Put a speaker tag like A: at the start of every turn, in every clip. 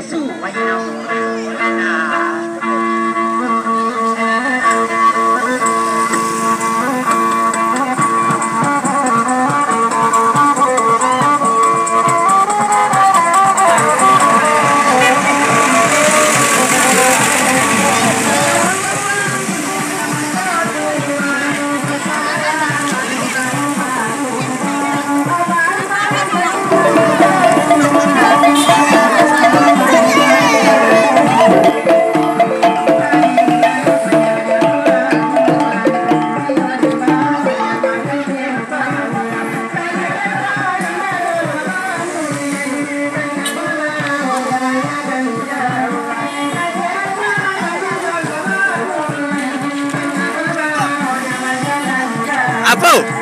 A: 耶稣，我要
B: go.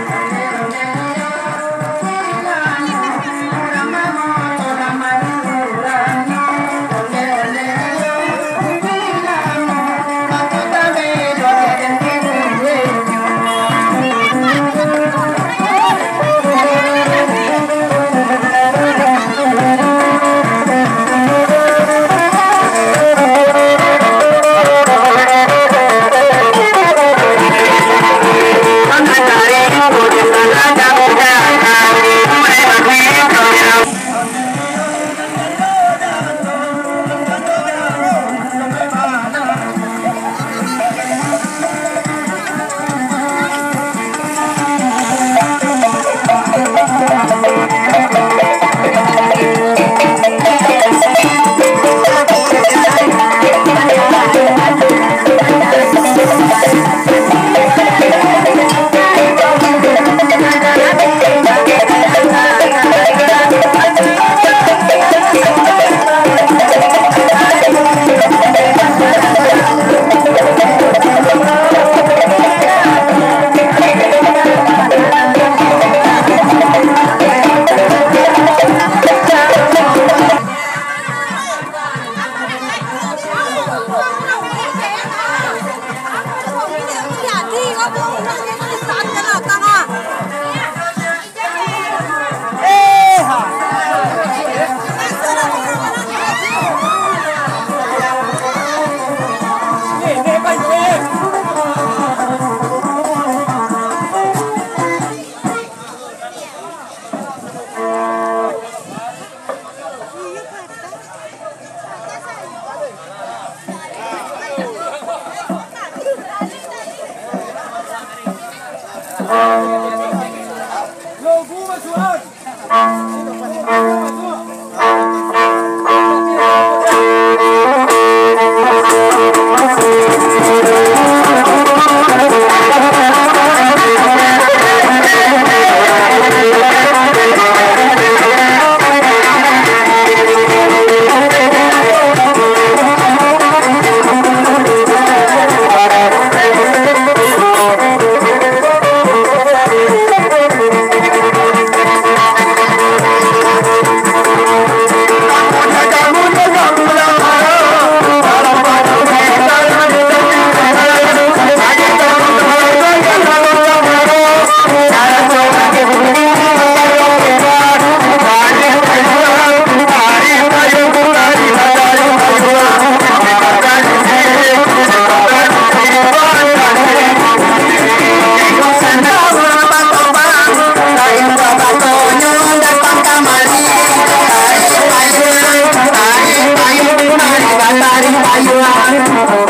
B: Oh. I'm